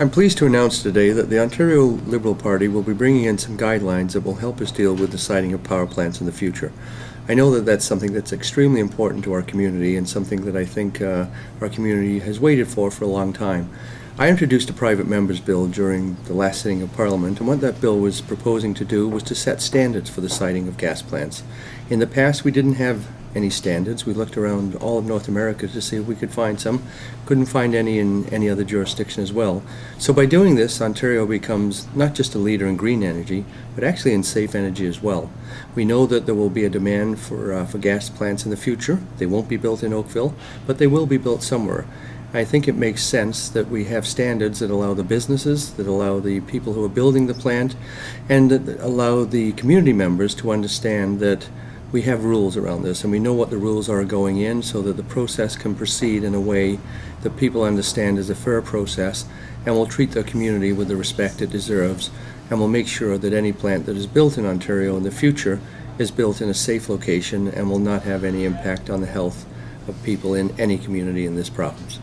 I'm pleased to announce today that the Ontario Liberal Party will be bringing in some guidelines that will help us deal with the siting of power plants in the future. I know that that's something that's extremely important to our community and something that I think uh, our community has waited for for a long time. I introduced a private member's bill during the last sitting of Parliament, and what that bill was proposing to do was to set standards for the siting of gas plants. In the past, we didn't have any standards. We looked around all of North America to see if we could find some. Couldn't find any in any other jurisdiction as well. So by doing this, Ontario becomes not just a leader in green energy, but actually in safe energy as well. We know that there will be a demand for, uh, for gas plants in the future. They won't be built in Oakville, but they will be built somewhere. I think it makes sense that we have standards that allow the businesses, that allow the people who are building the plant, and that allow the community members to understand that we have rules around this and we know what the rules are going in so that the process can proceed in a way that people understand is a fair process and will treat the community with the respect it deserves and will make sure that any plant that is built in Ontario in the future is built in a safe location and will not have any impact on the health of people in any community in this province.